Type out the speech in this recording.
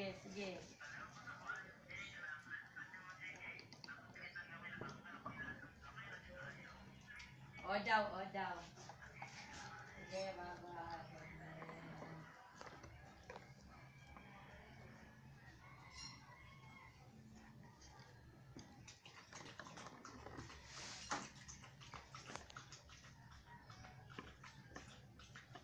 sige, sige. O daw, o daw. Sige, bye-bye.